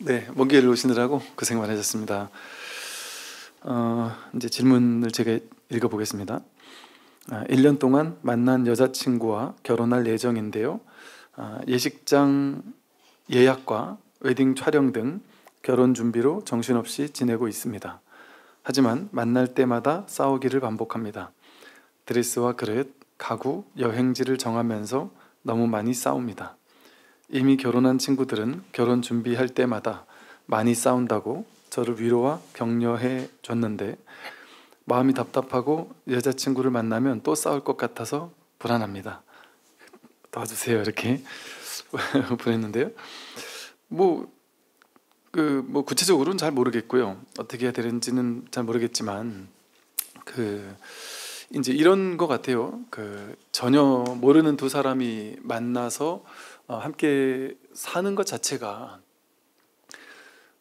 네, 먼 길을 오시느라고 고생 많으셨습니다. 어, 이제 질문을 제가 읽어보겠습니다. 아, 1년 동안 만난 여자친구와 결혼할 예정인데요. 아, 예식장 예약과 웨딩 촬영 등 결혼 준비로 정신없이 지내고 있습니다. 하지만 만날 때마다 싸우기를 반복합니다. 드레스와 그릇, 가구, 여행지를 정하면서 너무 많이 싸웁니다. 이미 결혼한 친구들은 결혼 준비할 때마다 많이 싸운다고 저를 위로와 격려해 줬는데 마음이 답답하고 여자친구를 만나면 또 싸울 것 같아서 불안합니다. 도와주세요 이렇게 보냈는데요. 뭐 그 뭐 구체적으로는 잘 모르겠고요. 어떻게 해야 되는지는 잘 모르겠지만 그 이제 이런 것 같아요. 그 전혀 모르는 두 사람이 만나서 어, 함께 사는 것 자체가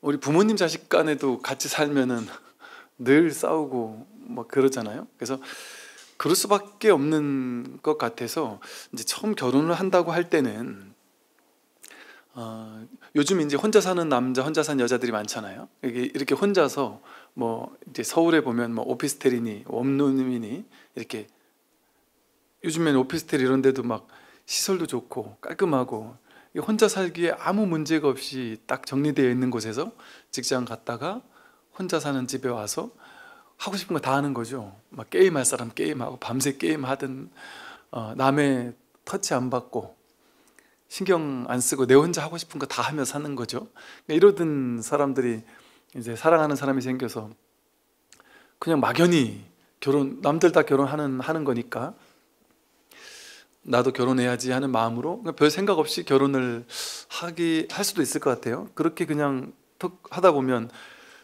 우리 부모님 자식 간에도 같이 살면은 늘 싸우고 뭐 그러잖아요. 그래서 그럴 수밖에 없는 것 같아서 이제 처음 결혼을 한다고 할 때는 어, 요즘 이제 혼자 사는 남자, 혼자 사는 여자들이 많잖아요. 이게 이렇게 혼자서 뭐 이제 서울에 보면 뭐 오피스텔이니 원룸이니 이렇게 요즘엔 오피스텔 이런 데도 막 시설도 좋고 깔끔하고 혼자 살기에 아무 문제가 없이 딱 정리되어 있는 곳에서 직장 갔다가 혼자 사는 집에 와서 하고 싶은 거 다 하는 거죠. 막 게임할 사람 게임하고 밤새 게임하든 어, 남의 터치 안 받고 신경 안 쓰고 내 혼자 하고 싶은 거 다 하며 사는 거죠. 그러니까 이러던 사람들이 이제 사랑하는 사람이 생겨서 그냥 막연히 결혼 남들 다 결혼하는 하는 거니까 나도 결혼해야지 하는 마음으로 별 생각 없이 결혼을 하기 할 수도 있을 것 같아요. 그렇게 그냥 턱 하다 보면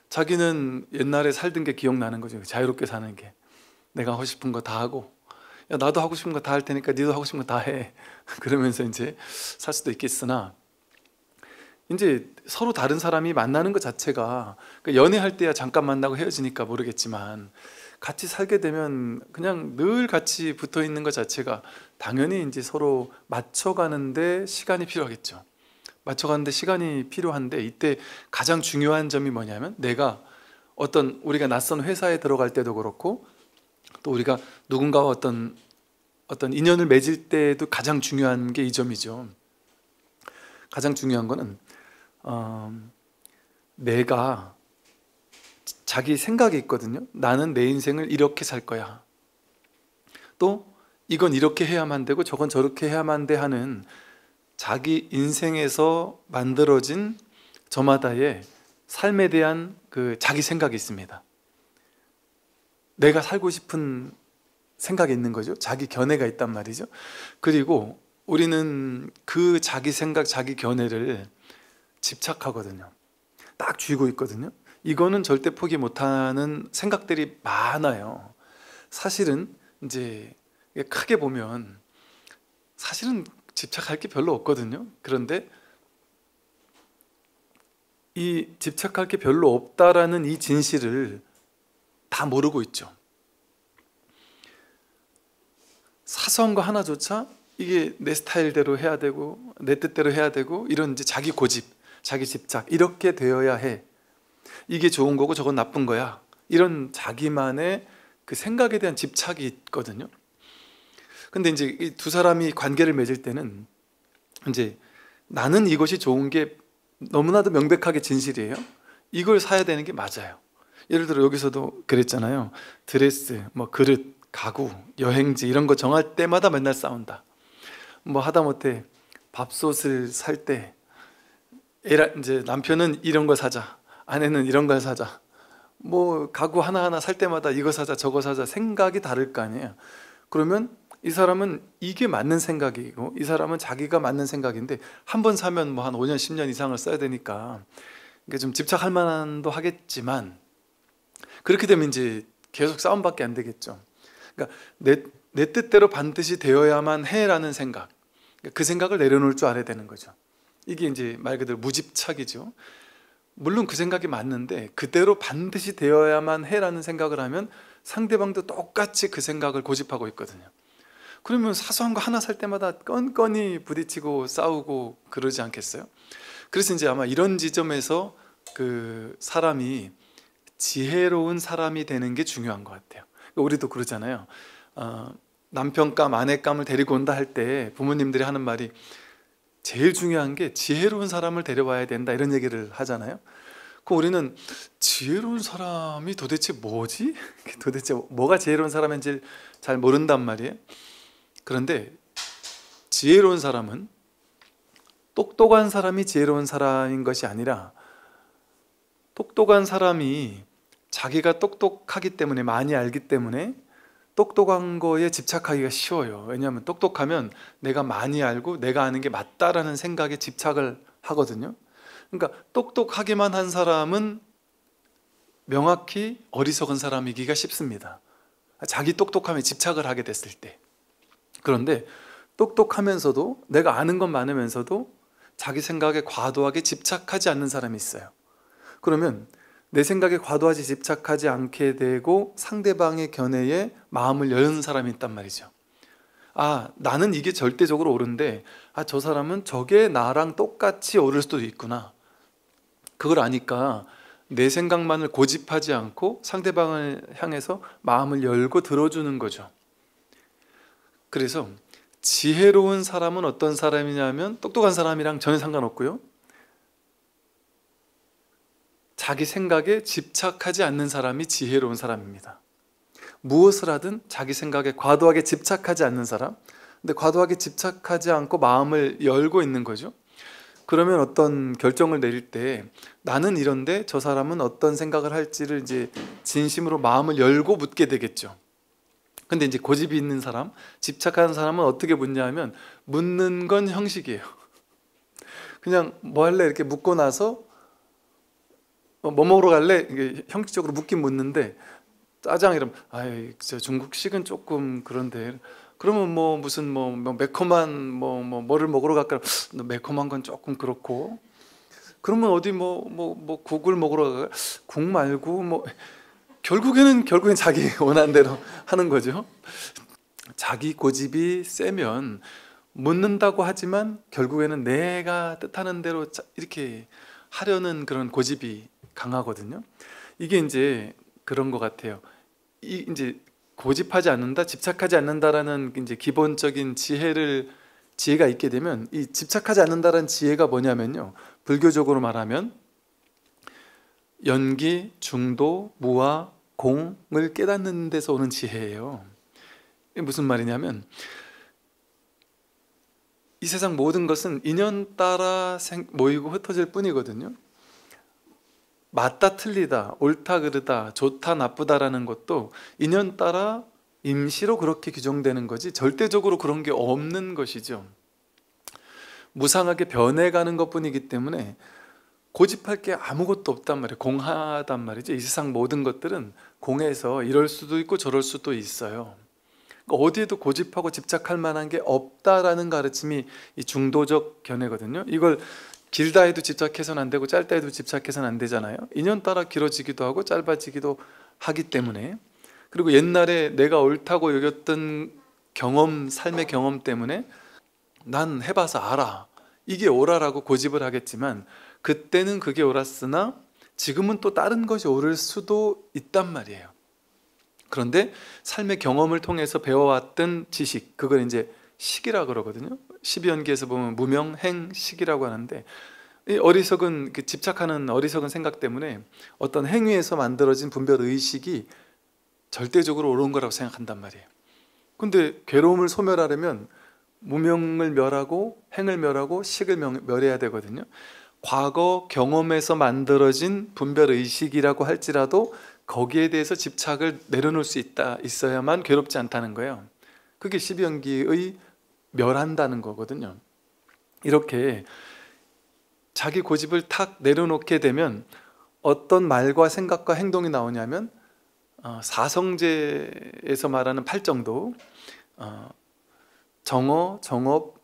자기는 옛날에 살던 게 기억나는 거죠. 자유롭게 사는 게 내가 하고 싶은 거 다 하고 야 나도 하고 싶은 거 다 할 테니까 니도 하고 싶은 거 다 해. 그러면서 이제 살 수도 있겠으나 이제 서로 다른 사람이 만나는 것 자체가 그러니까 연애할 때야 잠깐 만나고 헤어지니까 모르겠지만 같이 살게 되면 그냥 늘 같이 붙어 있는 것 자체가 당연히 이제 서로 맞춰가는데 시간이 필요하겠죠. 맞춰가는데 시간이 필요한데 이때 가장 중요한 점이 뭐냐면 내가 어떤 우리가 낯선 회사에 들어갈 때도 그렇고 또 우리가 누군가와 어떤 어떤 인연을 맺을 때도 가장 중요한 게 이 점이죠. 가장 중요한 거는 어, 내가 자기 생각이 있거든요. 나는 내 인생을 이렇게 살 거야. 또 이건 이렇게 해야만 되고 저건 저렇게 해야만 돼 하는 자기 인생에서 만들어진 저마다의 삶에 대한 그 자기 생각이 있습니다. 내가 살고 싶은 생각이 있는 거죠. 자기 견해가 있단 말이죠. 그리고 우리는 그 자기 생각, 자기 견해를 집착하거든요. 딱 쥐고 있거든요. 이거는 절대 포기 못하는 생각들이 많아요. 사실은 이제 크게 보면 사실은 집착할 게 별로 없거든요. 그런데 이 집착할 게 별로 없다라는 이 진실을 다 모르고 있죠. 사소한 거 하나조차 이게 내 스타일대로 해야 되고 내 뜻대로 해야 되고 이런 이제 자기 고집, 자기 집착 이렇게 되어야 해. 이게 좋은 거고 저건 나쁜 거야. 이런 자기만의 그 생각에 대한 집착이 있거든요. 근데 이제 이 두 사람이 관계를 맺을 때는 이제 나는 이것이 좋은 게 너무나도 명백하게 진실이에요. 이걸 사야 되는 게 맞아요. 예를 들어 여기서도 그랬잖아요. 드레스, 뭐 그릇, 가구, 여행지 이런 거 정할 때마다 맨날 싸운다. 뭐 하다못해 밥솥을 살 때 이제 남편은 이런 거 사자. 아내는 이런 걸 사자. 뭐 가구 하나하나 살 때마다 이거 사자 저거 사자 생각이 다를 거 아니에요. 그러면 이 사람은 이게 맞는 생각이고 이 사람은 자기가 맞는 생각인데 한 번 사면 뭐 한 5년 10년 이상을 써야 되니까 이게 좀 집착할 만도 하겠지만 그렇게 되면 이제 계속 싸움밖에 안 되겠죠. 그러니까 내, 내 뜻대로 반드시 되어야만 해라는 생각 그 생각을 내려놓을 줄 알아야 되는 거죠. 이게 이제 말 그대로 무집착이죠. 물론 그 생각이 맞는데 그대로 반드시 되어야만 해라는 생각을 하면 상대방도 똑같이 그 생각을 고집하고 있거든요. 그러면 사소한 거 하나 살 때마다 건건이 부딪히고 싸우고 그러지 않겠어요? 그래서 이제 아마 이런 지점에서 그 사람이 지혜로운 사람이 되는 게 중요한 것 같아요. 우리도 그러잖아요. 어, 남편감, 아내감을 데리고 온다 할 때 부모님들이 하는 말이 제일 중요한 게 지혜로운 사람을 데려와야 된다 이런 얘기를 하잖아요. 그 우리는 지혜로운 사람이 도대체 뭐지? 도대체 뭐가 지혜로운 사람인지 잘 모른단 말이에요. 그런데 지혜로운 사람은 똑똑한 사람이 지혜로운 사람인 것이 아니라 똑똑한 사람이 자기가 똑똑하기 때문에 많이 알기 때문에 똑똑한 거에 집착하기가 쉬워요. 왜냐하면 똑똑하면 내가 많이 알고 내가 아는 게 맞다라는 생각에 집착을 하거든요. 그러니까 똑똑하기만 한 사람은 명확히 어리석은 사람이기가 쉽습니다. 자기 똑똑함에 집착을 하게 됐을 때. 그런데 똑똑하면서도 내가 아는 건 많으면서도 자기 생각에 과도하게 집착하지 않는 사람이 있어요. 그러면 내 생각에 과도하게 집착하지 않게 되고 상대방의 견해에 마음을 여는 사람이 있단 말이죠. 아, 나는 이게 절대적으로 옳은데, 아, 저 사람은 저게 나랑 똑같이 옳을 수도 있구나. 그걸 아니까 내 생각만을 고집하지 않고 상대방을 향해서 마음을 열고 들어주는 거죠. 그래서 지혜로운 사람은 어떤 사람이냐면 똑똑한 사람이랑 전혀 상관없고요. 자기 생각에 집착하지 않는 사람이 지혜로운 사람입니다. 무엇을 하든 자기 생각에 과도하게 집착하지 않는 사람. 근데 과도하게 집착하지 않고 마음을 열고 있는 거죠. 그러면 어떤 결정을 내릴 때 나는 이런데 저 사람은 어떤 생각을 할지를 이제 진심으로 마음을 열고 묻게 되겠죠. 근데 이제 고집이 있는 사람, 집착하는 사람은 어떻게 묻냐 하면 묻는 건 형식이에요. 그냥 뭐 할래 이렇게 묻고 나서 어, 뭐 먹으러 갈래? 이게 형식적으로 묻긴 묻는데 짜장 이러면 아이 저 중국식은 조금 그런데 그러면 뭐 무슨 뭐, 뭐 매콤한 뭐, 뭐 뭐를 먹으러 갈까? 매콤한 건 조금 그렇고 그러면 어디 뭐 뭐뭐 뭐 국을 먹으러 가? 국 말고 뭐 결국에는 결국엔 자기 원하는 대로 하는 거죠. 자기 고집이 세면 묻는다고 하지만 결국에는 내가 뜻하는 대로 이렇게 하려는 그런 고집이 강하거든요. 이게 이제 그런 것 같아요. 이 이제 고집하지 않는다, 집착하지 않는다라는 이제 기본적인 지혜를 지혜가 있게 되면 이 집착하지 않는다라는 지혜가 뭐냐면요. 불교적으로 말하면 연기, 중도, 무아, 공을 깨닫는 데서 오는 지혜예요. 무슨 말이냐면 이 세상 모든 것은 인연 따라 모이고 흩어질 뿐이거든요. 맞다 틀리다, 옳다 그르다, 좋다 나쁘다라는 것도 인연 따라 임시로 그렇게 규정되는 거지 절대적으로 그런 게 없는 것이죠. 무상하게 변해가는 것뿐이기 때문에 고집할 게 아무것도 없단 말이에요. 공하단 말이죠. 이 세상 모든 것들은 공해서 이럴 수도 있고 저럴 수도 있어요. 그러니까 어디에도 고집하고 집착할 만한 게 없다라는 가르침이 이 중도적 견해거든요. 이걸 길다 해도 집착해서는 안 되고 짧다 해도 집착해서는 안 되잖아요. 인연 따라 길어지기도 하고 짧아지기도 하기 때문에 그리고 옛날에 내가 옳다고 여겼던 경험, 삶의 경험 때문에 난 해봐서 알아. 이게 옳아라고 고집을 하겠지만 그때는 그게 옳았으나 지금은 또 다른 것이 옳을 수도 있단 말이에요. 그런데 삶의 경험을 통해서 배워왔던 지식, 그걸 이제 식이라 그러거든요. 12연기에서 보면 무명, 행, 식이라고 하는데 이 어리석은 그 집착하는 어리석은 생각 때문에 어떤 행위에서 만들어진 분별 의식이 절대적으로 옳은 거라고 생각한단 말이에요. 근데 괴로움을 소멸하려면 무명을 멸하고 행을 멸하고 식을 멸해야 되거든요. 과거 경험에서 만들어진 분별 의식이라고 할지라도 거기에 대해서 집착을 내려놓을 수 있다 있어야만 괴롭지 않다는 거예요. 그게 12연기의 멸한다는 거거든요. 이렇게 자기 고집을 탁 내려놓게 되면 어떤 말과 생각과 행동이 나오냐면 어, 사성제에서 말하는 팔정도 어, 정어, 정업,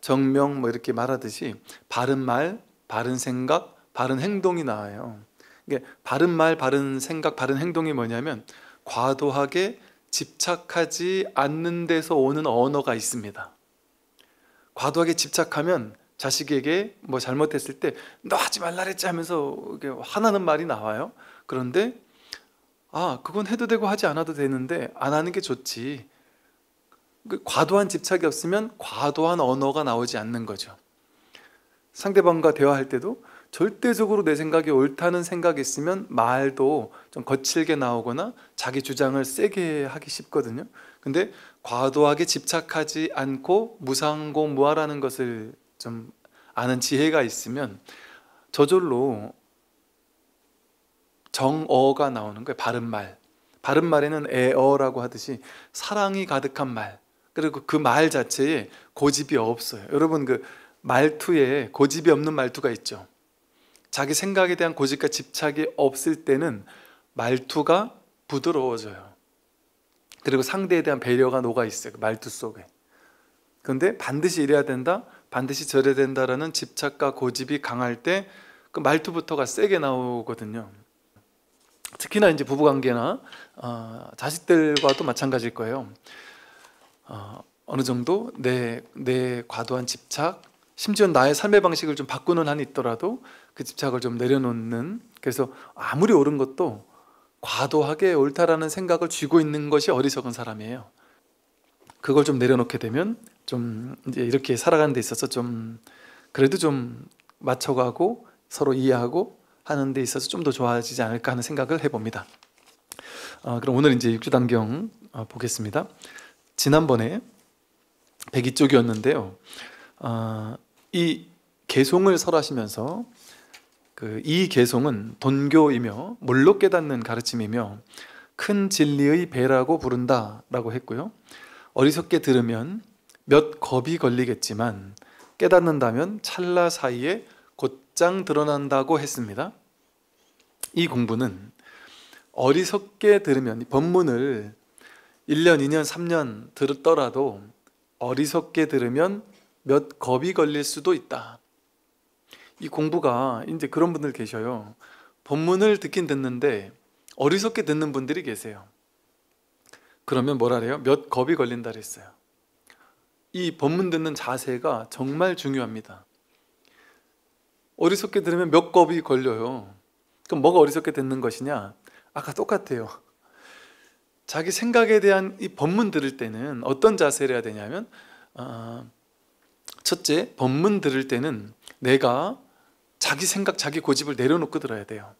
정명 뭐 이렇게 말하듯이 바른 말, 바른 생각, 바른 행동이 나와요. 이게 바른 말, 바른 생각, 바른 행동이 뭐냐면 과도하게 집착하지 않는 데서 오는 언어가 있습니다. 과도하게 집착하면 자식에게 뭐 잘못했을 때 너 하지 말라 그랬지 하면서 화나는 말이 나와요. 그런데 아 그건 해도 되고 하지 않아도 되는데 안 하는 게 좋지. 그 과도한 집착이 없으면 과도한 언어가 나오지 않는 거죠. 상대방과 대화할 때도 절대적으로 내 생각이 옳다는 생각이 있으면 말도 좀 거칠게 나오거나 자기 주장을 세게 하기 쉽거든요. 근데 과도하게 집착하지 않고 무상공무하라는 것을 좀 아는 지혜가 있으면 저절로 정어가 나오는 거예요. 바른 말. 바른 말에는 애어라고 하듯이 사랑이 가득한 말. 그리고 그 말 자체에 고집이 없어요. 여러분 그 말투에 고집이 없는 말투가 있죠. 자기 생각에 대한 고집과 집착이 없을 때는 말투가 부드러워져요. 그리고 상대에 대한 배려가 녹아 있어요. 그 말투 속에. 그런데 반드시 이래야 된다, 반드시 저래야 된다라는 집착과 고집이 강할 때 그 말투부터가 세게 나오거든요. 특히나 이제 부부관계나 어, 자식들과도 마찬가지일 거예요. 어, 어느 정도 내, 내 과도한 집착, 심지어 나의 삶의 방식을 좀 바꾸는 한이 있더라도 그 집착을 좀 내려놓는 그래서 아무리 옳은 것도 과도하게 옳다라는 생각을 쥐고 있는 것이 어리석은 사람이에요. 그걸 좀 내려놓게 되면 좀 이제 이렇게 살아가는 데 있어서 좀 그래도 좀 맞춰가고 서로 이해하고 하는 데 있어서 좀 더 좋아지지 않을까 하는 생각을 해봅니다. 어, 그럼 오늘 이제 육주단경 어, 보겠습니다. 지난번에 102쪽이었는데요. 어, 이 개송을 설하시면서 그 이 개송은 돈교이며 물로 깨닫는 가르침이며 큰 진리의 배라고 부른다라고 했고요. 어리석게 들으면 몇 겁이 걸리겠지만 깨닫는다면 찰나 사이에 곧장 드러난다고 했습니다. 이 공부는 어리석게 들으면 법문을 1년, 2년, 3년 들었더라도 어리석게 들으면 몇 겁이 걸릴 수도 있다. 이 공부가 이제 그런 분들 계셔요. 본문을 듣긴 듣는데 어리석게 듣는 분들이 계세요. 그러면 뭐라 그래요? 몇 겁이 걸린다 그랬어요. 이 본문 듣는 자세가 정말 중요합니다. 어리석게 들으면 몇 겁이 걸려요. 그럼 뭐가 어리석게 듣는 것이냐? 아까 똑같아요. 자기 생각에 대한 이 본문 들을 때는 어떤 자세를 해야 되냐면 어, 첫째, 본문 들을 때는 내가 자기 생각, 자기 고집을 내려놓고 들어야 돼요.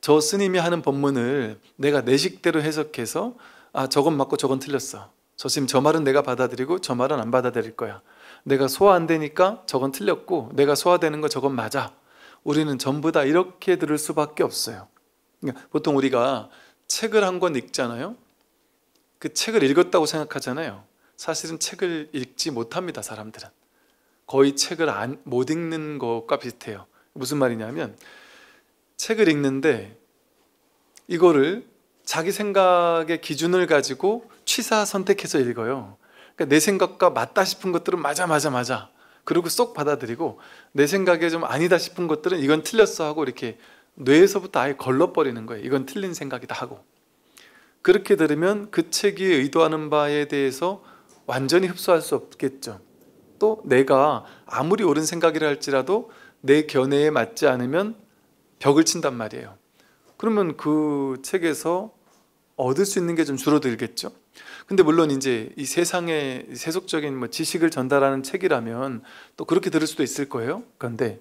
저 스님이 하는 법문을 내가 내 식대로 해석해서 아 저건 맞고 저건 틀렸어. 저 스님 저 말은 내가 받아들이고 저 말은 안 받아들일 거야. 내가 소화 안 되니까 저건 틀렸고 내가 소화되는 거 저건 맞아. 우리는 전부 다 이렇게 들을 수밖에 없어요. 그러니까 보통 우리가 책을 한 권 읽잖아요. 그 책을 읽었다고 생각하잖아요. 사실은 책을 읽지 못합니다, 사람들은. 거의 책을 안, 못 읽는 것과 비슷해요. 무슨 말이냐면 책을 읽는데 이거를 자기 생각의 기준을 가지고 취사 선택해서 읽어요. 그러니까 내 생각과 맞다 싶은 것들은 맞아 맞아 맞아. 그리고 쏙 받아들이고 내 생각에 좀 아니다 싶은 것들은 이건 틀렸어 하고 이렇게 뇌에서부터 아예 걸러버리는 거예요. 이건 틀린 생각이다 하고. 그렇게 들으면 그 책이 의도하는 바에 대해서 완전히 흡수할 수 없겠죠. 또 내가 아무리 옳은 생각이라 할지라도 내 견해에 맞지 않으면 벽을 친단 말이에요. 그러면 그 책에서 얻을 수 있는 게 좀 줄어들겠죠. 근데 물론 이제 이 세상의 세속적인 뭐 지식을 전달하는 책이라면 또 그렇게 들을 수도 있을 거예요. 그런데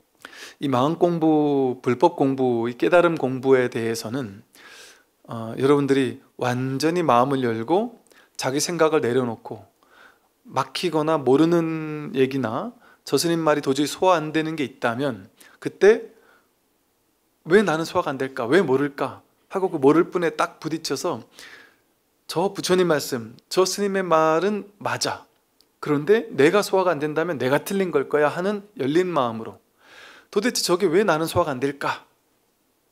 이 마음 공부, 불법 공부, 이 깨달음 공부에 대해서는 어, 여러분들이 완전히 마음을 열고 자기 생각을 내려놓고 막히거나 모르는 얘기나 저 스님 말이 도저히 소화 안 되는 게 있다면 그때 왜 나는 소화가 안 될까? 왜 모를까? 하고 그 모를 뿐에 딱 부딪혀서 저 부처님 말씀, 저 스님의 말은 맞아. 그런데 내가 소화가 안 된다면 내가 틀린 걸 거야 하는 열린 마음으로 도대체 저게 왜 나는 소화가 안 될까?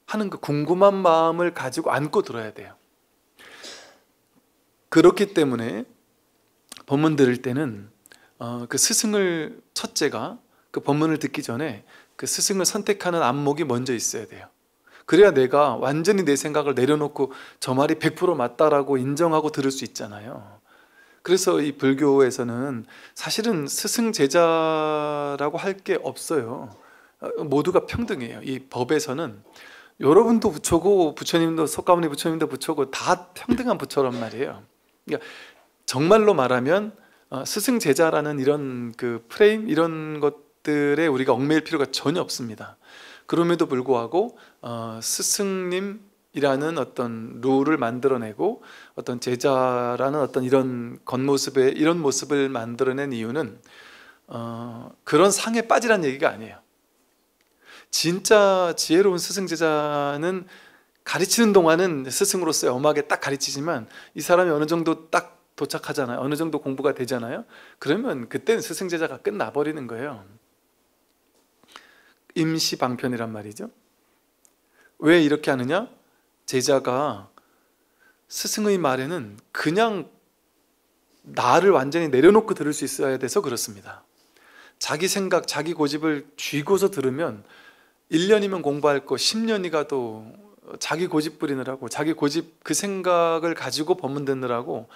하는 그 궁금한 마음을 가지고 안고 들어야 돼요. 그렇기 때문에 법문 들을 때는 어, 그 스승을 첫째가 그 법문을 듣기 전에 그 스승을 선택하는 안목이 먼저 있어야 돼요. 그래야 내가 완전히 내 생각을 내려놓고 저 말이 100% 맞다라고 인정하고 들을 수 있잖아요. 그래서 이 불교에서는 사실은 스승 제자라고 할 게 없어요. 어, 모두가 평등해요. 이 법에서는 여러분도 부처고 부처님도 석가모니 부처님도 부처고 다 평등한 부처란 말이에요. 그러니까 정말로 말하면 어, 스승 제자라는 이런 그 프레임 이런 것들에 우리가 얽매일 필요가 전혀 없습니다. 그럼에도 불구하고 어, 스승님이라는 어떤 룰을 만들어내고 어떤 제자라는 어떤 이런 겉모습에 이런 모습을 만들어낸 이유는 어, 그런 상에 빠지란 얘기가 아니에요. 진짜 지혜로운 스승 제자는 가르치는 동안은 스승으로서의 엄하게 딱 가르치지만 이 사람이 어느 정도 딱 도착하잖아요. 어느 정도 공부가 되잖아요. 그러면 그때는 스승 제자가 끝나 버리는 거예요. 임시 방편이란 말이죠. 왜 이렇게 하느냐? 제자가 스승의 말에는 그냥 나를 완전히 내려놓고 들을 수 있어야 돼서 그렇습니다. 자기 생각, 자기 고집을 쥐고서 들으면 1년이면 공부할 거 10년이 가도 자기 고집 부리느라고 자기 고집 그 생각을 가지고 법문 듣느라고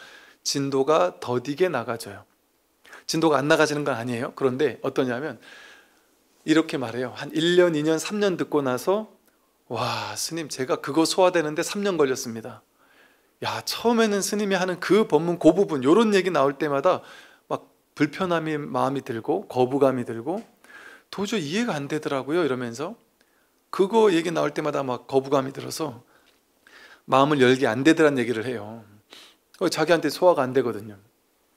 진도가 더디게 나가져요. 진도가 안 나가지는 건 아니에요. 그런데 어떠냐면 이렇게 말해요. 한 1년, 2년, 3년 듣고 나서 와, 스님 제가 그거 소화되는데 3년 걸렸습니다. 야, 처음에는 스님이 하는 그 법문 그 부분 요런 얘기 나올 때마다 막 불편함이 마음이 들고 거부감이 들고 도저히 이해가 안 되더라고요. 이러면서 그거 얘기 나올 때마다 막 거부감이 들어서 마음을 열게 안 되더란 얘기를 해요. 자기한테 소화가 안 되거든요.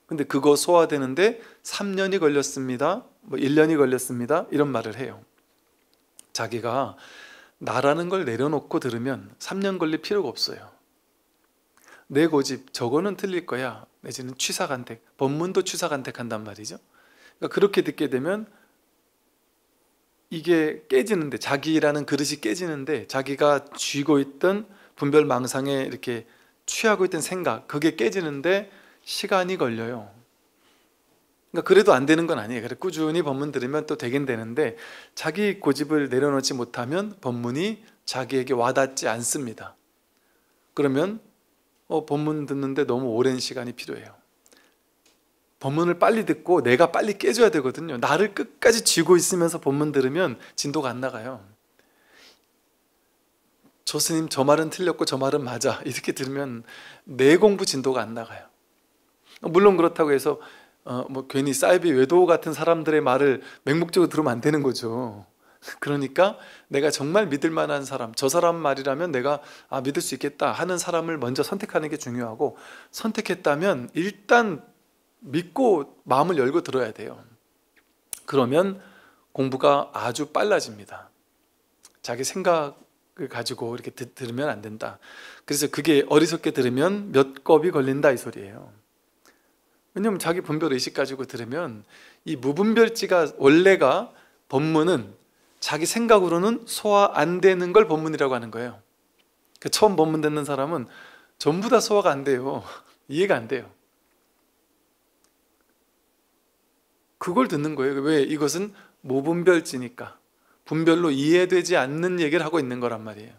근데 그거 소화되는데 3년이 걸렸습니다. 뭐 1년이 걸렸습니다. 이런 말을 해요. 자기가 나라는 걸 내려놓고 들으면 3년 걸릴 필요가 없어요. 내 고집 저거는 틀릴 거야. 내지는 취사간택, 법문도 취사간택한단 말이죠. 그러니까 그렇게 듣게 되면 이게 깨지는데 자기라는 그릇이 깨지는데 자기가 쥐고 있던 분별 망상에 이렇게 취하고 있던 생각 그게 깨지는데 시간이 걸려요. 그러니까 그래도 안 되는 건 아니에요. 그래 꾸준히 법문 들으면 또 되긴 되는데 자기 고집을 내려놓지 못하면 법문이 자기에게 와닿지 않습니다. 그러면 어, 법문 듣는데 너무 오랜 시간이 필요해요. 법문을 빨리 듣고 내가 빨리 깨져야 되거든요. 나를 끝까지 쥐고 있으면서 법문 들으면 진도가 안 나가요. 저 스님 저 말은 틀렸고 저 말은 맞아. 이렇게 들으면 내 공부 진도가 안 나가요. 물론 그렇다고 해서 어, 뭐 괜히 사이비 외도 같은 사람들의 말을 맹목적으로 들으면 안 되는 거죠. 그러니까 내가 정말 믿을 만한 사람 저 사람 말이라면 내가 아 믿을 수 있겠다 하는 사람을 먼저 선택하는 게 중요하고 선택했다면 일단 믿고 마음을 열고 들어야 돼요. 그러면 공부가 아주 빨라집니다. 자기 생각 가지고 이렇게 들으면 안 된다. 그래서 그게 어리석게 들으면 몇 겁이 걸린다 이 소리예요. 왜냐하면 자기 분별 의식 가지고 들으면 이 무분별지가 원래가 법문은 자기 생각으로는 소화 안 되는 걸 법문이라고 하는 거예요. 그 처음 법문 듣는 사람은 전부 다 소화가 안 돼요. 이해가 안 돼요. 그걸 듣는 거예요. 왜? 이것은 무분별지니까. 분별로 이해되지 않는 얘기를 하고 있는 거란 말이에요.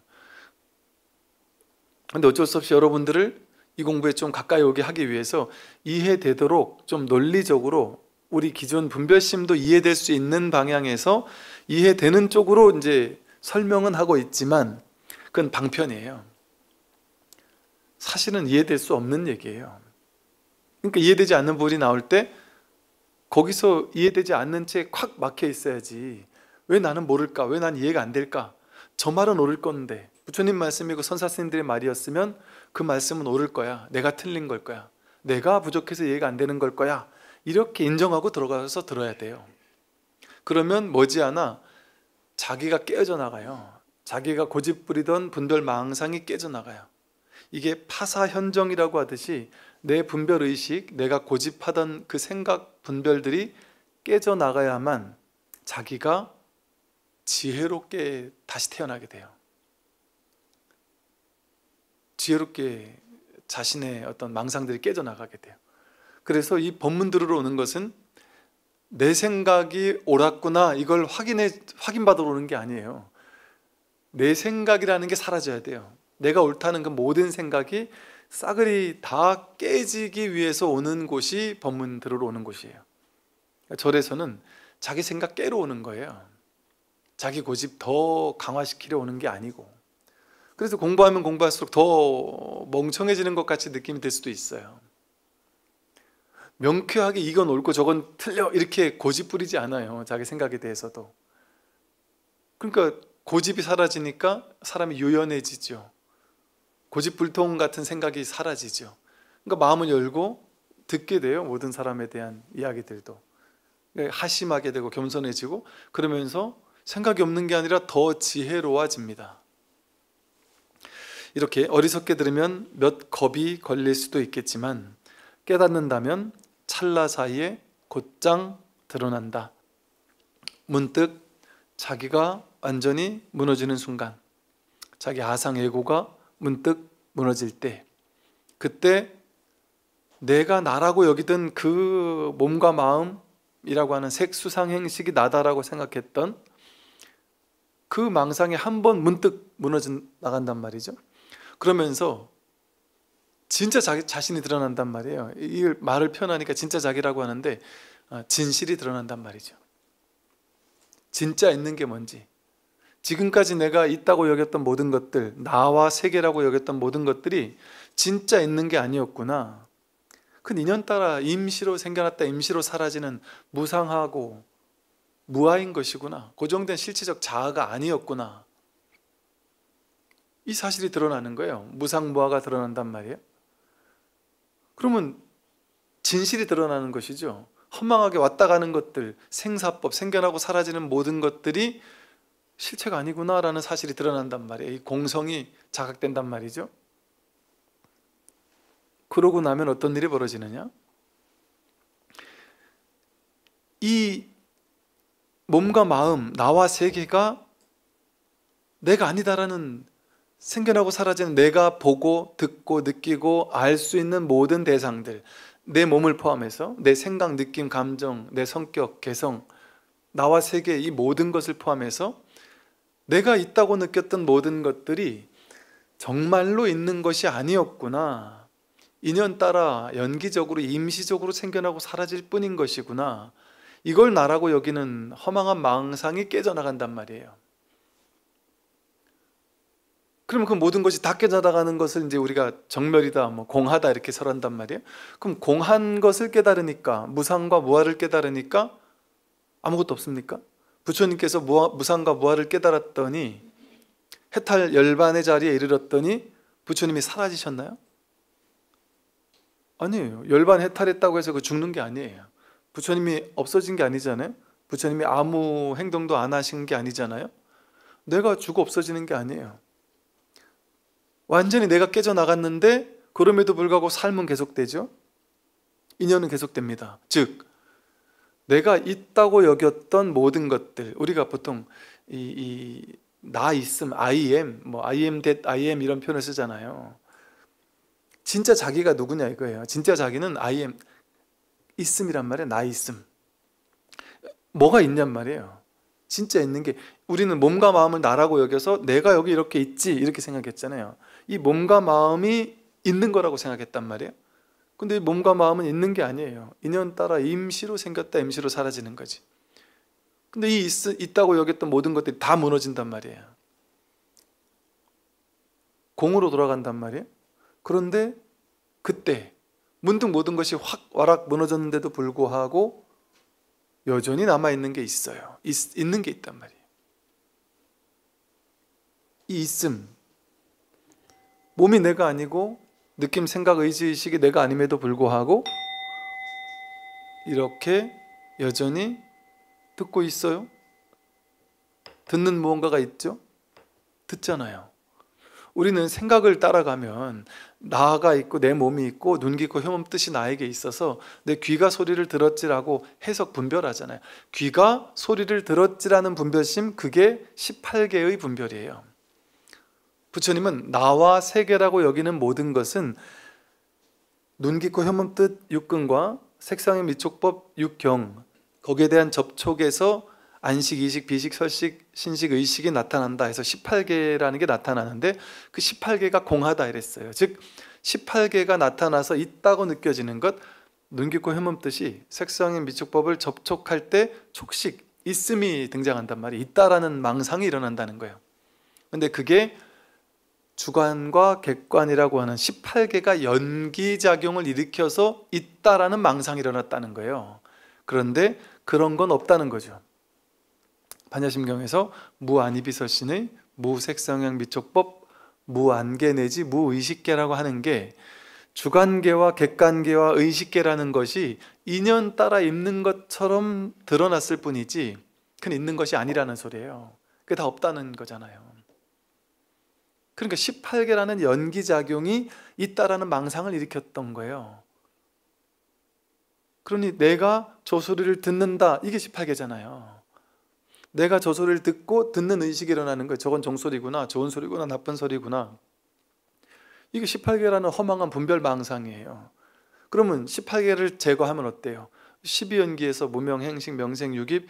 근데 어쩔 수 없이 여러분들을 이 공부에 좀 가까이 오게 하기 위해서 이해되도록 좀 논리적으로 우리 기존 분별심도 이해될 수 있는 방향에서 이해되는 쪽으로 이제 설명은 하고 있지만 그건 방편이에요. 사실은 이해될 수 없는 얘기예요. 그러니까 이해되지 않는 부분이 나올 때 거기서 이해되지 않는 채콱 막혀 있어야지 왜 나는 모를까? 왜 난 이해가 안 될까? 저 말은 옳을 건데 부처님 말씀이고 선사스님들의 말이었으면 그 말씀은 옳을 거야. 내가 틀린 걸 거야. 내가 부족해서 이해가 안 되는 걸 거야. 이렇게 인정하고 들어가서 들어야 돼요. 그러면 머지않아 자기가 깨져 나가요. 자기가 고집 부리던 분별 망상이 깨져 나가요. 이게 파사현정이라고 하듯이 내 분별 의식, 내가 고집하던 그 생각 분별들이 깨져 나가야만 자기가 지혜롭게 다시 태어나게 돼요. 지혜롭게 자신의 어떤 망상들이 깨져나가게 돼요. 그래서 이 법문 들으러 오는 것은 내 생각이 옳았구나 이걸 확인해 확인받으러 오는 게 아니에요. 내 생각이라는 게 사라져야 돼요. 내가 옳다는 그 모든 생각이 싸그리 다 깨지기 위해서 오는 곳이 법문 들으러 오는 곳이에요. 절에서는 자기 생각 깨러 오는 거예요. 자기 고집 더 강화시키려 오는 게 아니고. 그래서 공부하면 공부할수록 더 멍청해지는 것 같이 느낌이 들 수도 있어요. 명쾌하게 이건 옳고 저건 틀려 이렇게 고집 부리지 않아요. 자기 생각에 대해서도. 그러니까 고집이 사라지니까 사람이 유연해지죠. 고집불통 같은 생각이 사라지죠. 그러니까 마음을 열고 듣게 돼요. 모든 사람에 대한 이야기들도. 그러니까 하심하게 되고 겸손해지고 그러면서 생각이 없는 게 아니라 더 지혜로워집니다. 이렇게 어리석게 들으면 몇 겁이 걸릴 수도 있겠지만 깨닫는다면 찰나 사이에 곧장 드러난다. 문득 자기가 완전히 무너지는 순간, 자기 아상 에고가 문득 무너질 때, 그때 내가 나라고 여기던 그 몸과 마음이라고 하는 색수상 행식이 나다라고 생각했던 그 망상이 한 번 문득 무너져 나간단 말이죠. 그러면서 진짜 자기 자신이 드러난단 말이에요. 이 말을 표현하니까 진짜 자기라고 하는데 아, 진실이 드러난단 말이죠. 진짜 있는 게 뭔지. 지금까지 내가 있다고 여겼던 모든 것들, 나와 세계라고 여겼던 모든 것들이 진짜 있는 게 아니었구나. 그 인연 따라 임시로 생겨났다 임시로 사라지는 무상하고 무아인 것이구나. 고정된 실체적 자아가 아니었구나. 이 사실이 드러나는 거예요. 무상무아가 드러난단 말이에요. 그러면 진실이 드러나는 것이죠. 허망하게 왔다 가는 것들, 생사법, 생겨나고 사라지는 모든 것들이 실체가 아니구나라는 사실이 드러난단 말이에요. 이 공성이 자각된단 말이죠. 그러고 나면 어떤 일이 벌어지느냐? 이 몸과 마음, 나와 세계가 내가 아니다라는 생겨나고 사라지는 내가 보고 듣고 느끼고 알 수 있는 모든 대상들 내 몸을 포함해서 내 생각, 느낌, 감정, 내 성격, 개성 나와 세계 이 모든 것을 포함해서 내가 있다고 느꼈던 모든 것들이 정말로 있는 것이 아니었구나. 인연 따라 연기적으로 임시적으로 생겨나고 사라질 뿐인 것이구나 이걸 나라고 여기는 허망한 망상이 깨져나간단 말이에요 그러면 그 모든 것이 다 깨져나가는 것을 이제 우리가 정멸이다, 뭐 공하다 이렇게 설한단 말이에요. 그럼 공한 것을 깨달으니까 무상과 무아를 깨달으니까 아무것도 없습니까? 부처님께서 무아, 무상과 무아를 깨달았더니 해탈 열반의 자리에 이르렀더니 부처님이 사라지셨나요? 아니에요. 열반 해탈했다고 해서 그 죽는 게 아니에요. 부처님이 없어진 게 아니잖아요. 부처님이 아무 행동도 안 하신 게 아니잖아요. 내가 죽어 없어지는 게 아니에요. 완전히 내가 깨져나갔는데 그럼에도 불구하고 삶은 계속되죠. 인연은 계속됩니다. 즉 내가 있다고 여겼던 모든 것들 우리가 보통 이, 이 나 있음, I am, 뭐 I am that I am 이런 표현을 쓰잖아요. 진짜 자기가 누구냐 이거예요. 진짜 자기는 I am 있음이란 말이에요. 나 있음. 뭐가 있냔 말이에요. 진짜 있는 게 우리는 몸과 마음을 나라고 여겨서 내가 여기 이렇게 있지 이렇게 생각했잖아요. 이 몸과 마음이 있는 거라고 생각했단 말이에요. 근데 몸과 마음은 있는 게 아니에요. 인연 따라 임시로 생겼다 임시로 사라지는 거지. 근데 이 있, 있다고 여겼던 모든 것들이 다 무너진단 말이에요. 공으로 돌아간단 말이에요. 그런데 그때 문득 모든 것이 확 와락 무너졌는데도 불구하고 여전히 남아 있는 게 있어요. 있, 있는 게 있단 말이에요. 이 있음, 몸이 내가 아니고 느낌, 생각, 의지, 의식이 내가 아님에도 불구하고 이렇게 여전히 듣고 있어요? 듣는 무언가가 있죠? 듣잖아요. 우리는 생각을 따라가면 나가 있고 내 몸이 있고 눈, 귀, 코, 혀몸 뜻이 나에게 있어서 내 귀가 소리를 들었지라고 해석 분별하잖아요. 귀가 소리를 들었지라는 분별심 그게 18개의 분별이에요. 부처님은 나와 세계라고 여기는 모든 것은 눈깊고 혐음 뜻 육근과 색상의 미촉법 육경 거기에 대한 접촉에서 안식, 이식, 비식, 설식, 신식, 의식이 나타난다 해서 18개라는 게 나타나는데 그 18개가 공하다 이랬어요. 즉 18개가 나타나서 있다고 느껴지는 것 눈 깊고 헤멈듯이 색성의 미축법을 접촉할 때 촉식 있음이 등장한단 말이에요. 있다라는 망상이 일어난다는 거예요. 근데 그게 주관과 객관이라고 하는 18개가 연기작용을 일으켜서 있다라는 망상이 일어났다는 거예요. 그런데 그런 건 없다는 거죠 반야심경에서 무안이비설신의 무색성형 미촉법 무안계 내지 무의식계라고 하는 게 주관계와 객관계와 의식계라는 것이 인연 따라 있는 것처럼 드러났을 뿐이지 그건 있는 것이 아니라는 소리예요. 그게 다 없다는 거잖아요. 그러니까 18개라는 연기작용이 있다라는 망상을 일으켰던 거예요. 그러니 내가 저 소리를 듣는다. 이게 18개잖아요 내가 저 소리를 듣고 듣는 의식이 일어나는 거예요. 저건 종소리구나 좋은 소리구나 나쁜 소리구나. 이게 18개라는 허망한 분별 망상이에요. 그러면 18개를 제거하면 어때요? 12연기에서 무명, 행식, 명색, 유깁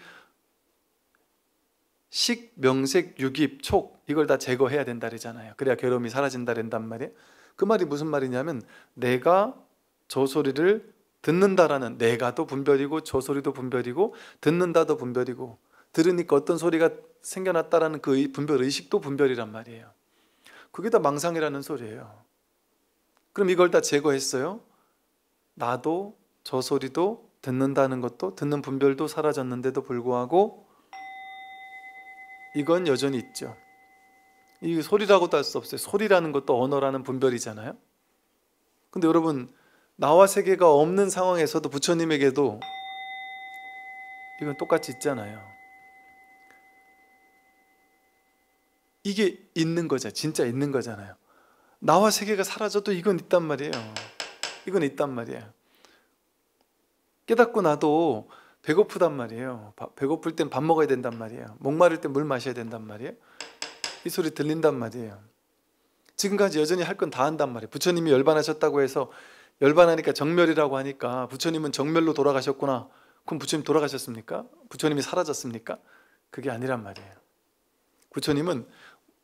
식, 명색, 유깁, 촉 이걸 다 제거해야 된다 그러잖아요. 그래야 괴로움이 사라진다 그런단 말이에요. 그 말이 무슨 말이냐면 내가 저 소리를 듣는다라는 내가도 분별이고 저 소리도 분별이고 듣는다도 분별이고 들으니까 어떤 소리가 생겨났다라는 그 분별 의식도 분별이란 말이에요. 그게 다 망상이라는 소리예요. 그럼 이걸 다 제거했어요? 나도 저 소리도 듣는다는 것도 듣는 분별도 사라졌는데도 불구하고 이건 여전히 있죠. 이 소리라고도 할 수 없어요. 소리라는 것도 언어라는 분별이잖아요. 근데 여러분 나와 세계가 없는 상황에서도 부처님에게도 이건 똑같이 있잖아요 이게 있는 거죠. 진짜 있는 거잖아요. 나와 세계가 사라져도 이건 있단 말이에요. 이건 있단 말이에요. 깨닫고 나도 배고프단 말이에요. 배고플 땐 밥 먹어야 된단 말이에요. 목마를 땐 물 마셔야 된단 말이에요. 이 소리 들린단 말이에요. 지금까지 여전히 할 건 다 한단 말이에요. 부처님이 열반하셨다고 해서 열반하니까 정멸이라고 하니까 부처님은 정멸로 돌아가셨구나. 그럼 부처님 돌아가셨습니까? 부처님이 사라졌습니까? 그게 아니란 말이에요. 부처님은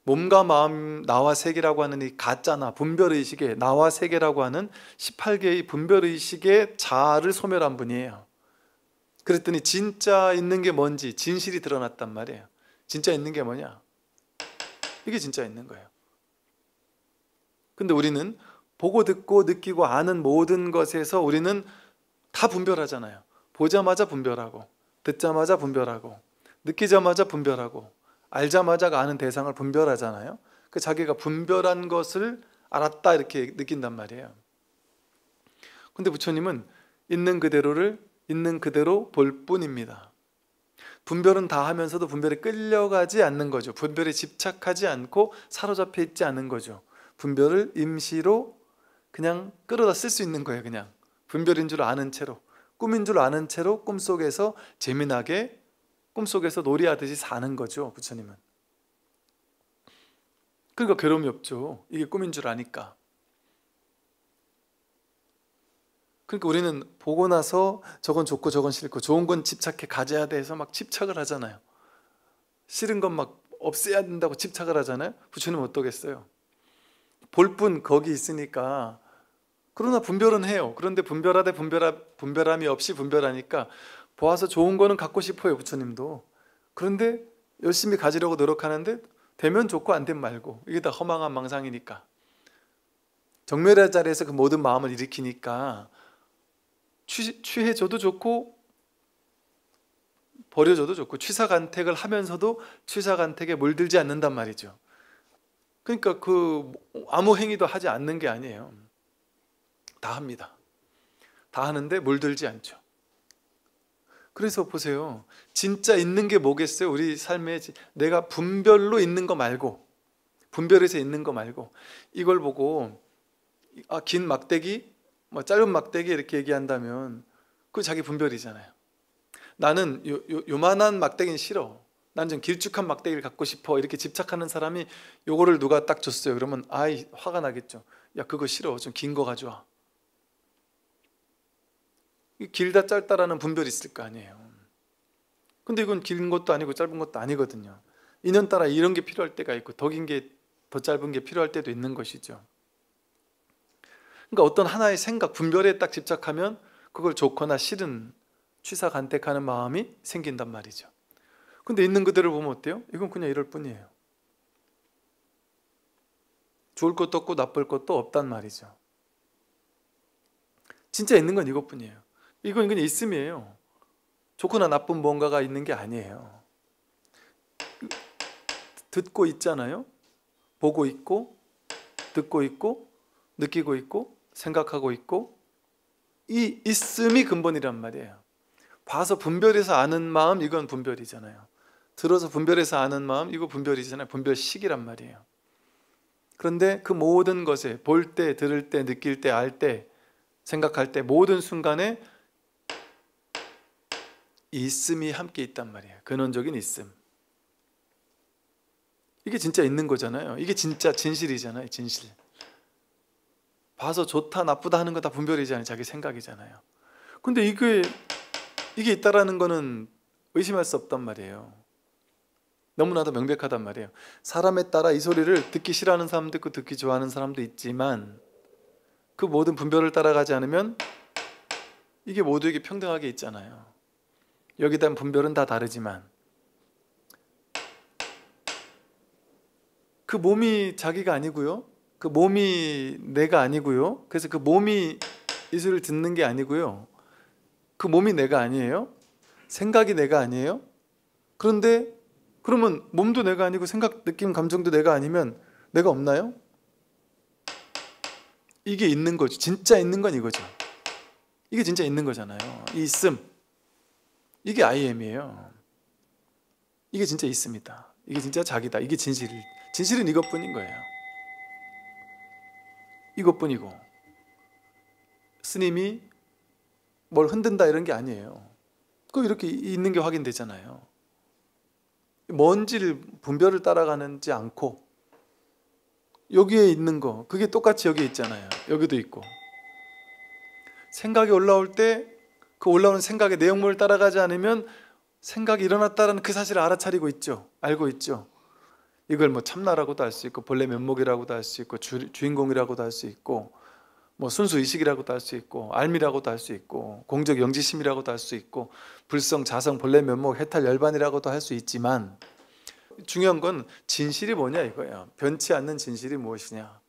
몸과 마음, 나와 세계라고 하는 이 가짜나 분별의식에 나와 세계라고 하는 18개의 분별의식의 자아를 소멸한 분이에요. 그랬더니 진짜 있는 게 뭔지 진실이 드러났단 말이에요. 진짜 있는 게 뭐냐? 이게 진짜 있는 거예요. 근데 우리는 보고 듣고 느끼고 아는 모든 것에서 우리는 다 분별하잖아요. 보자마자 분별하고 듣자마자 분별하고 느끼자마자 분별하고 알자마자 아는 대상을 분별하잖아요. 그 자기가 분별한 것을 알았다 이렇게 느낀단 말이에요. 근데 부처님은 있는 그대로를 있는 그대로 볼 뿐입니다. 분별은 다 하면서도 분별에 끌려가지 않는 거죠. 분별에 집착하지 않고 사로잡혀 있지 않는 거죠. 분별을 임시로 그냥 끌어다 쓸 수 있는 거예요 그냥. 분별인 줄 아는 채로 꿈인 줄 아는 채로 꿈속에서 재미나게 꿈속에서 놀이하듯이 사는 거죠 부처님은. 그러니까 괴로움이 없죠. 이게 꿈인 줄 아니까. 그러니까 우리는 보고 나서 저건 좋고 저건 싫고 좋은 건 집착해 가져야 돼 해서 막 집착을 하잖아요. 싫은 건 막 없애야 된다고 집착을 하잖아요. 부처님은 어떠겠어요? 볼 뿐 거기 있으니까. 그러나 분별은 해요. 그런데 분별하되 분별하, 분별함이 없이 분별하니까 보아서 좋은 거는 갖고 싶어요 부처님도. 그런데 열심히 가지려고 노력하는데 되면 좋고 안 되면 말고. 이게 다 허망한 망상이니까. 정멸의 자리에서 그 모든 마음을 일으키니까 취, 취해줘도 좋고 버려줘도 좋고 취사간택을 하면서도 취사간택에 물들지 않는단 말이죠. 그러니까 그 아무 행위도 하지 않는 게 아니에요. 다 합니다. 다 하는데 물들지 않죠 그래서 보세요. 진짜 있는 게 뭐겠어요? 우리 삶에 내가 분별로 있는 거 말고 분별해서 있는 거 말고 이걸 보고 아, 긴 막대기, 뭐 짧은 막대기 이렇게 얘기한다면 그 자기 분별이잖아요. 나는 요, 요, 요만한 막대기는 싫어. 난 좀 길쭉한 막대기를 갖고 싶어. 이렇게 집착하는 사람이 요거를 누가 딱 줬어요. 그러면 아이 화가 나겠죠. 야 그거 싫어. 좀 긴 거 가져와. 길다 짧다라는 분별이 있을 거 아니에요 근데 이건 긴 것도 아니고 짧은 것도 아니거든요 인연 따라 이런 게 필요할 때가 있고 더 긴 게 더 짧은 게 필요할 때도 있는 것이죠 그러니까 어떤 하나의 생각, 분별에 딱 집착하면 그걸 좋거나 싫은 취사 간택하는 마음이 생긴단 말이죠. 근데 있는 그대로 보면 어때요? 이건 그냥 이럴 뿐이에요. 좋을 것도 없고 나쁠 것도 없단 말이죠. 진짜 있는 건 이것뿐이에요. 이건 그냥 있음이에요. 좋거나 나쁜 뭔가가 있는 게 아니에요. 듣고 있잖아요. 보고 있고, 듣고 있고, 느끼고 있고, 생각하고 있고, 이 있음이 근본이란 말이에요. 봐서 분별해서 아는 마음, 이건 분별이잖아요. 들어서 분별해서 아는 마음, 이거 분별이잖아요. 분별식이란 말이에요. 그런데 그 모든 것에 볼 때, 들을 때, 느낄 때, 알 때, 생각할 때 모든 순간에 있음이 함께 있단 말이에요. 근원적인 있음. 이게 진짜 있는 거잖아요. 이게 진짜 진실이잖아요. 진실. 봐서 좋다 나쁘다 하는 거 다 분별이잖아요. 자기 생각이잖아요. 근데 이게 이게 있다라는 거는 의심할 수 없단 말이에요. 너무나 도 명백하단 말이에요. 사람에 따라 이 소리를 듣기 싫어하는 사람도 있고 듣기 좋아하는 사람도 있지만 그 모든 분별을 따라가지 않으면 이게 모두에게 평등하게 있잖아요. 여기에 대한 분별은 다 다르지만 그 몸이 자기가 아니고요. 그 몸이 내가 아니고요. 그래서 그 몸이 이 소리를 듣는 게 아니고요. 그 몸이 내가 아니에요. 생각이 내가 아니에요. 그런데 그러면 몸도 내가 아니고 생각, 느낌, 감정도 내가 아니면 내가 없나요? 이게 있는 거죠. 진짜 있는 건 이거죠. 이게 진짜 있는 거잖아요. 이 있음. 이게 I am이에요. 이게 진짜 있습니다. 이게 진짜 자기다. 이게 진실. 진실은 이것뿐인 거예요. 이것뿐이고. 스님이 뭘 흔든다 이런 게 아니에요. 그 이렇게 있는 게 확인되잖아요. 뭔지를 분별을 따라가는지 않고 여기에 있는 거 그게 똑같이 여기 있잖아요 여기도 있고 생각이 올라올 때 그 올라오는 생각의 내용물을 따라가지 않으면 생각이 일어났다는 그 사실을 알아차리고 있죠 알고 있죠 이걸 뭐 참나라고도 할 수 있고 본래 면목이라고도 할 수 있고 주, 주인공이라고도 할 수 있고 뭐 순수 의식이라고도 할 수 있고 알미라고도 할 수 있고 공적 영지심이라고도 할 수 있고 불성 자성 본래 면목 해탈 열반이라고도 할 수 있지만 중요한 건 진실이 뭐냐 이거예요. 변치 않는 진실이 무엇이냐.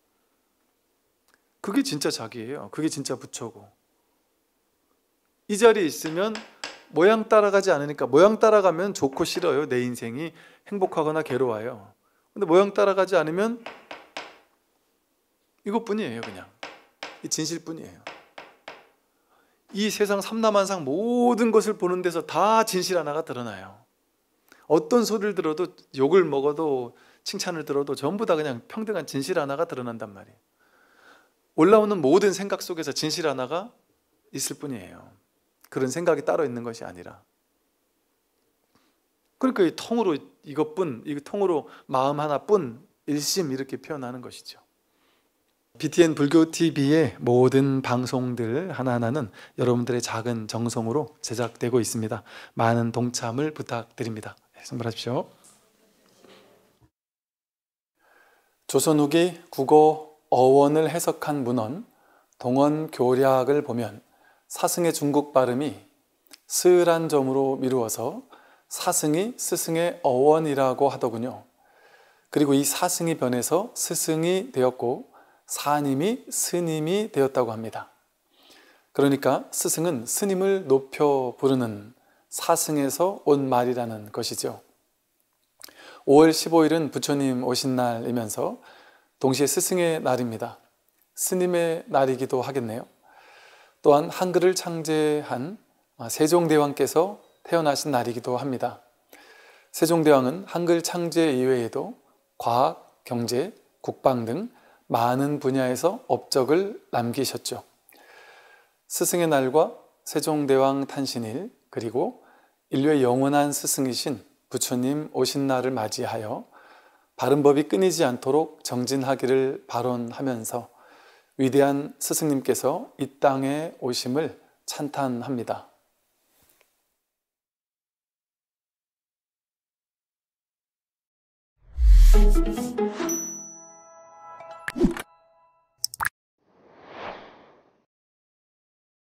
그게 진짜 자기예요. 그게 진짜 부처고. 이 자리에 있으면 모양 따라가지 않으니까 모양 따라가면 좋고 싫어요. 내 인생이 행복하거나 괴로워요. 근데 모양 따라가지 않으면 이것뿐이에요, 그냥. 이 진실뿐이에요. 이 세상 삼남한상 모든 것을 보는 데서 다 진실 하나가 드러나요. 어떤 소리를 들어도 욕을 먹어도 칭찬을 들어도 전부 다 그냥 평등한 진실 하나가 드러난단 말이에요. 올라오는 모든 생각 속에서 진실 하나가 있을 뿐이에요. 그런 생각이 따로 있는 것이 아니라. 그러니까 이 통으로 이것뿐, 이 통으로 마음 하나뿐 일심 이렇게 표현하는 것이죠. BTN 불교 TV의 모든 방송들 하나하나는 여러분들의 작은 정성으로 제작되고 있습니다. 많은 동참을 부탁드립니다. 선물하십시오. 조선 후기 국어 어원을 해석한 문헌 동원 교략을 보면 사승의 중국 발음이 스을한 점으로 미루어서 사승이 스승의 어원이라고 하더군요. 그리고 이 사승이 변해서 스승이 되었고 사님이 스님이 되었다고 합니다. 그러니까 스승은 스님을 높여 부르는 사승에서 온 말이라는 것이죠. 5월 15일은 부처님 오신 날이면서 동시에 스승의 날입니다. 스님의 날이기도 하겠네요. 또한 한글을 창제한 세종대왕께서 태어나신 날이기도 합니다. 세종대왕은 한글 창제 이외에도 과학, 경제, 국방 등 많은 분야에서 업적을 남기셨죠. 스승의 날과 세종대왕 탄신일, 그리고 인류의 영원한 스승이신 부처님 오신 날을 맞이하여 바른 법이 끊이지 않도록 정진하기를 발언하면서 위대한 스승님께서 이 땅에 오심을 찬탄합니다.